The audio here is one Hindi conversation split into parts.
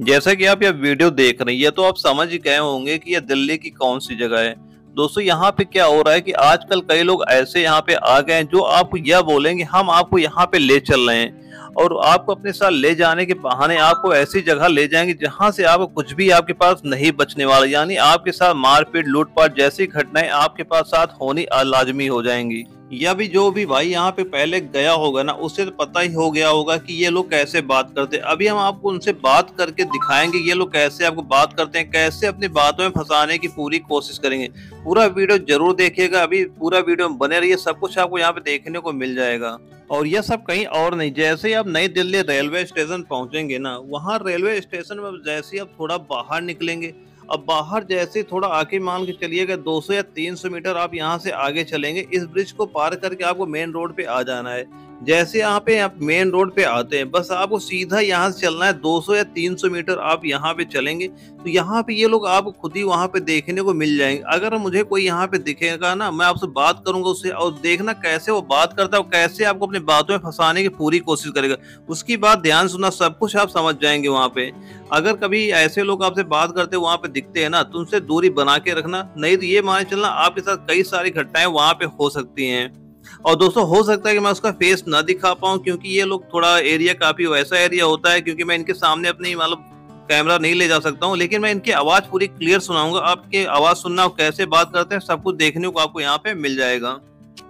जैसा कि आप यह वीडियो देख रहे हैं तो आप समझ ही गए होंगे कि यह दिल्ली की कौन सी जगह है। दोस्तों, यहाँ पे क्या हो रहा है कि आजकल कई लोग ऐसे यहाँ पे आ गए हैं जो आपको यह बोलेंगे, हम आपको यहाँ पे ले चल रहे हैं। और आपको अपने साथ ले जाने के बहाने आपको ऐसी जगह ले जाएँगे जहाँ से आपको कुछ भी आपके पास नहीं बचने वाला, यानी आपके साथ मारपीट, लूटपाट जैसी घटनाएँ आपके पास साथ होनी लाजमी हो जाएँगी। या भी जो भी भाई यहाँ पे पहले गया होगा ना उससे तो पता ही हो गया होगा कि ये लोग कैसे बात करते हैं। अभी हम आपको उनसे बात करके दिखाएँगे ये लोग कैसे आपको बात करते हैं, कैसे अपनी बातों में फंसाने की पूरी कोशिश करेंगे। पूरा वीडियो ज़रूर देखिएगा, अभी पूरा वीडियो बने रहिए, सब कुछ आपको यहाँ पे देखने को मिल जाएगा। और यह सब कहीं और नहीं, जैसे ही आप नई दिल्ली रेलवे स्टेशन पहुँचेंगे ना, वहाँ रेलवे स्टेशन में जैसे ही आप थोड़ा बाहर निकलेंगे अब बाहर जैसे थोड़ा आके मान के चलिएगा 200 या 300 मीटर आप यहाँ से आगे चलेंगे। इस ब्रिज को पार करके आपको मेन रोड पे आ जाना है। जैसे यहाँ पे आप मेन रोड पे आते हैं, बस आपको सीधा यहाँ से चलना है 200 या 300 मीटर आप यहाँ पे चलेंगे तो यहाँ पे ये लोग आपको खुद ही वहाँ पे देखने को मिल जाएँगे। अगर मुझे कोई यहाँ पे दिखेगा ना, मैं आपसे बात करूँगा उससे और देखना कैसे वो बात करता है कैसे आपको अपनी बातों में फंसाने की पूरी कोशिश करेगा। उसकी बात ध्यान सुनना, सब कुछ आप समझ जाएँगे वहाँ पे। अगर कभी ऐसे लोग आपसे बात करते वहाँ पे दिखते हैं ना तो उनसे दूरी बना के रखना, नहीं तो ये माने चलना, आपके साथ कई सारी घटनाएँ वहाँ पे हो सकती हैं। और दोस्तों, हो सकता है कि मैं उसका फेस ना दिखा पाऊँ, क्योंकि ये लोग थोड़ा एरिया काफ़ी वैसा एरिया होता है, क्योंकि मैं इनके सामने अपनी मतलब कैमरा नहीं ले जा सकता हूँ, लेकिन मैं इनकी आवाज़ पूरी क्लियर सुनाऊँगा। आपके आवाज़ सुनना कैसे बात करते हैं, सब कुछ देखने को आपको यहाँ पे मिल जाएगा।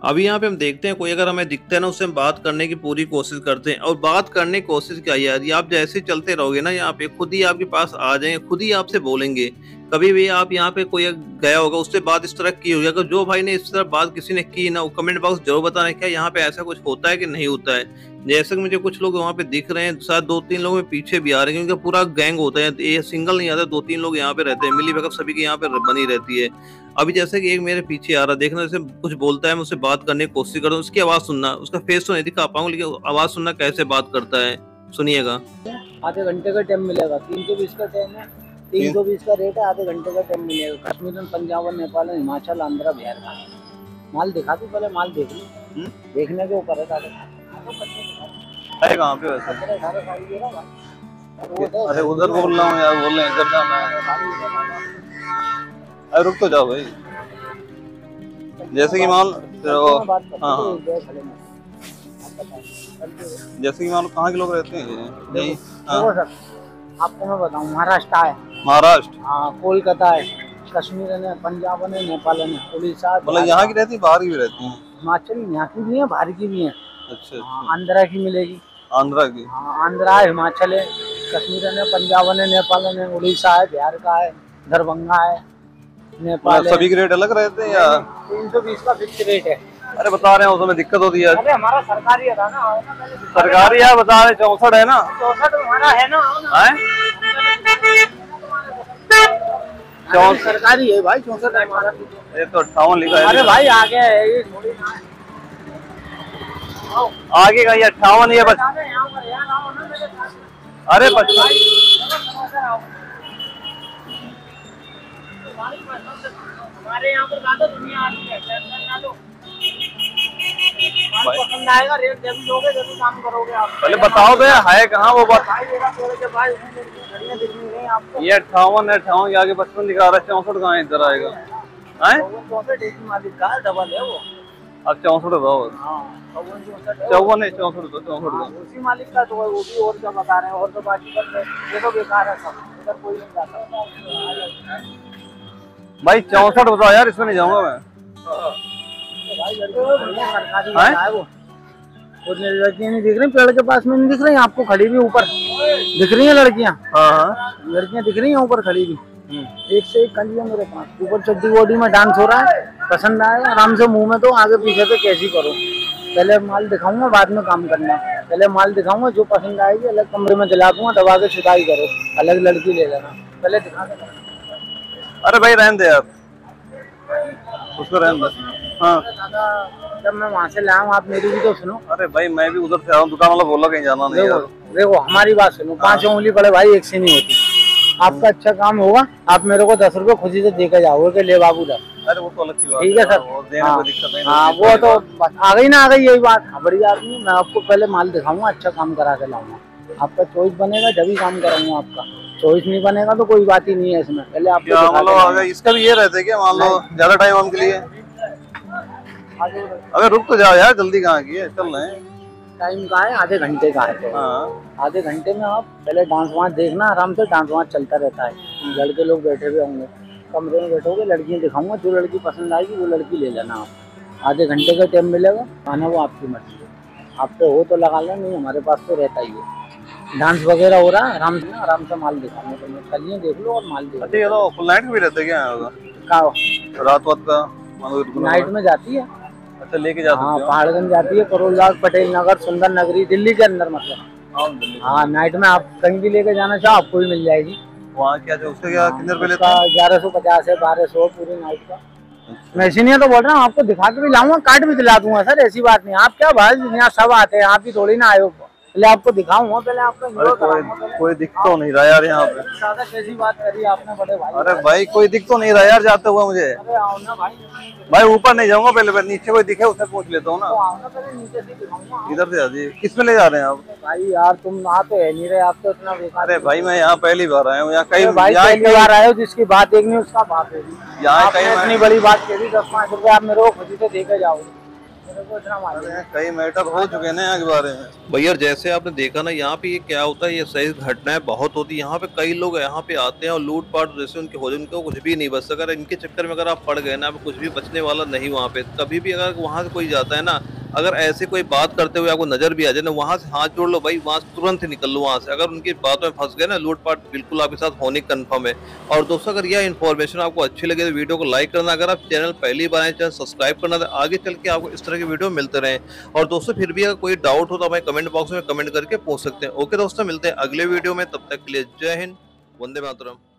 अभी यहाँ पे हम देखते हैं, कोई अगर हमें दिखता है ना, उससे हम बात करने की पूरी कोशिश करते हैं। और बात करने की कोशिश क्या यार? आप जैसे चलते रहोगे ना, यहाँ पे खुद ही आपके पास आ जाएँगे, खुद ही आपसे बोलेंगे। कभी भी आप यहाँ पे कोई गया होगा, उससे बात इस तरह की होगी। अगर जो भाई ने इस तरह बात किसी ने की ना, वो कमेंट बॉक्स ज़रूर बताना क्या यहाँ पे ऐसा कुछ होता है कि नहीं होता है। जैसे कि मुझे कुछ लोग वहाँ पे दिख रहे हैं, शायद दो तीन लोग पीछे भी आ रहे हैं, क्योंकि पूरा गैंग होता है। ये सिंगल नहीं आता दो तीन लोग यहाँ पे रहते हैं। मिली भगत सभी की यहाँ पे बनी रहती है। अभी जैसे कि एक मेरे पीछे आ रहा देखना जैसे कुछ बोलता है, मैं उससे बात करने की कोशिश कर उसकी आवाज़ सुनना, उसका फेस तो नहीं दिखा पाऊँगा लेकिन आवाज़ सुनना कैसे बात करता है, सुनिएगा। आधे घंटे का टाइम मिलेगा, तीन सौ बीस का टाइम है। तीन सौ बीस का रेट है आधे घंटे का टाइम मिलेगा। कश्मीर में पंजाब और नेपाल हिमाचल आंध्र बिहार का। माल दिखा दू पहले? माल देख ली। हम्म? देखने के ऊपर है सारे। अरे कहाँ पे वैसे? अरे उधर बोल रहा हूँ यार बोल रहे हैं इधर जाना है। अरे रुक तो जाओ भाई। जैसे कि माल हाँ हाँ जैसे कि मान लो कहाँ के लोग रहते हैं? नहीं हाँ। आपको मैं बताऊँ? महाराष्ट्र है महाराष्ट्र? हाँ कोलकाता है कश्मीर है पंजाब है नेपाल है उड़ीसा मतलब यहाँ की रहती है बाहर की भी रहती है? हिमाचल यहाँ की भी है बाहर की भी है। अच्छा, हाँ, अच्छा। आंध्रा की मिलेगी। आंध्रा की? हाँ आंध्रा है हिमाचल है। कश्मीर है पंजाब है नेपाल है उड़ीसा है बिहार का है दरभंगा है नेपाल मतलब सभी के रेट अलग रहते हैं या? तीन सौ बीस का फिक्स रेट है। अरे बता रहे हैं उसमें दिक्कत होती है। अरे हमारा सरकारी था ना सरकारी है बता रहे चौसठ है ना? चौसठ हमारा है ना सरकारी है भाई चौसठ है हमारा। ये तो अट्ठावन लिखा है। अरे भाई आगे है ये आगे का ये अट्ठावन है बस अरे बस हमारे यहाँ पर ज़्यादा दुनिया आती है पसंद आएगा रेट जब लोगे जब काम करोगे आप। पहले बताओ भैया है कहाँ वो बात? ये अट्ठावन है अट्ठावन के आगे पचपन दिखा रहा है चौसठ कहाँ इधर आएगा। का डबल है वो। अब चौसठ बताओ। चौवन है चौसठ तो चौसठ हाँ, उसी मालिक का तो वो भी और क्या बता रहे हैं और तो बाकी ये तो बेकार है सब इधर कोई नहीं जाता। भाई चौसठ बताओ यार इसमें नहीं जाऊँगा मैं। लड़कियाँ नहीं दिख रही पेड़ के पास में नहीं दिख रही आपको खड़ी भी ऊपर। दिख रही है लड़कियाँ? हाँ, हाँ। दिख रही है ऊपर खड़ी भी। हम्म। एक से एक खड़ी है मेरे पास। ऊपर चड्डी बॉडी में डांस हो रहा है पसंद आएगा आराम से मुँह में तो आगे पीछे तो कैसी करो। पहले माल दिखाऊँगा बाद में काम करना। पहले माल दिखाऊँगा जो पसंद आएगी अलग कमरे में दिला दूँगा दबा के छुटाई करो। अलग लड़की ले लेना। पहले दिखा दे। अरे भाई रहने दे यार उसको रहने दे। हाँ। जब मैं वहाँ से लाऊं आप मेरी भी तो सुनो। अरे भाई मैं भी उधर से आऊँ दुकान वाला बोला कहीं जाना नहीं देखो देखो हमारी बात सुनो पाँच हाँ। उंगली पड़े भाई एक से नहीं होती। आपका अच्छा काम होगा आप मेरे को दस रुपए खुशी से देकर जाओगे कि ले बाबू दा अरे वो तो अलग ठीक है सर। हाँ, हाँ वो तो आ गई ना आ गई यही बात। हाँ, बड़ी आदमी मैं आपको पहले माल दिखाऊँगा अच्छा काम करा के लाऊँगा। आपका चॉइस बनेगा जब ही काम कराऊँगा आपका। चॉइस नहीं बनेगा तो कोई बात ही नहीं है इसमें। पहले अगर इसका भी ये रहता है क्या मान लो ज़्यादा टाइम हम के लिए। अगर रुक तो जाओ यार जल्दी कहाँ की है? चल रहे हैं। टाइम का है? आधे घंटे का है। तो हाँ। आधे घंटे में आप पहले डांस वांस देखना आराम से डांस वांस चलता रहता है। लड़के लोग बैठे हुए होंगे। कमरे में बैठोगे लड़कियाँ दिखाऊँगा जो लड़की पसंद आएगी वो लड़की ले लेना आप। आधे घंटे का टाइम मिलेगा खाना वो आपकी मर्ज़ी है। आप पे हो तो लगा लो नहीं हमारे पास तो रहता ही है। डांस वगैरह हो रहा है आराम से आराम से माल दिखाने को मैं चलिए देख लो और माल देखो। तो फुल नाइट भी रहता क्या रात वात का लो नाइट में जाती है। अच्छा लेके जाते हाँ पहाड़गंज जाती है करोल करोलबाग पटेल नगर सुंदर नगरी दिल्ली के अंदर मतलब। हाँ, हाँ नाइट में आप कहीं भी लेके जाना चाहो आपको भी मिल जाएगी। वहाँ क्या जो उससे क्या कितने रुपए लेता है? ग्यारह सौ पचास है बारह सौ पूरी नाइट का। मैं इसीलिए तो बोल रहा हूँ आपको दिखा के भी लाऊँगा काट भी दिला दूँगा सर ऐसी बात नहीं आप क्या भाई यहाँ सब आते हैं आप ही थोड़ी ना हो। पहले आपको दिखाऊँगा पहले आपको अरे कोई कोई दिख तो नहीं रहा यार यहाँ पे। ज़्यादा कैसी बात करी आपने बड़े भाई। अरे भाई कोई दिख तो नहीं रहा यार जाते हुआ मुझे। ना भाई भाई ऊपर नहीं जाऊँगा पहले मैं नीचे कोई दिखे उसे पूछ लेता हूँ तो ना आओ ना पहले नीचे इधर से आ जाइए किसमें ले जा रहे हैं आप? भाई यार तुम आ तो है नहीं रहे आप तो इतना बेकार अरे भाई मैं यहाँ पहली बार आया हूँ। यहाँ कई पहली बार आए हो जिसकी बात नहीं उसका बात है। यहाँ कई इतनी बड़ी बात कह दी दस पाँच रुपए आप मेरे को ही से देखे जाओगे। कई मैटर हो चुके हैं ना यहाँ के बारे में। भैया जैसे आपने देखा ना यहाँ पे ये क्या होता है ये सही घटनाएँ बहुत होती है। यहाँ पे कई लोग यहाँ पे आते हैं और लूट पाट जैसे उनके हो जाए उनको कुछ भी नहीं बच सकता अगर इनके चक्कर में अगर आप पड़ गए ना आप कुछ भी बचने वाला नहीं वहाँ पे। कभी भी अगर वहाँ से कोई जाता है ना अगर ऐसे कोई बात करते हुए आपको नज़र भी आ जाए ना, वहाँ से हाथ जोड़ लो भाई, वहाँ से तुरंत निकल लो वहाँ से। अगर उनकी बात में फंस गए ना, लूटपाट बिल्कुल आपके साथ होने कन्फर्म है। और दोस्तों, अगर यह इन्फॉर्मेशन आपको अच्छी लगे तो वीडियो को लाइक करना। अगर आप चैनल पहली बार आए चैनल सब्सक्राइब करना तो आगे चल के आपको इस तरह की वीडियो मिलते रहे। और दोस्तों, फिर भी अगर कोई डाउट हो तो हमें कमेंट बॉक्स में कमेंट करके पूछ सकते हैं। ओके दोस्तों, मिलते हैं अगले वीडियो में। तब तक के लिए जय हिंद, वंदे मातरम।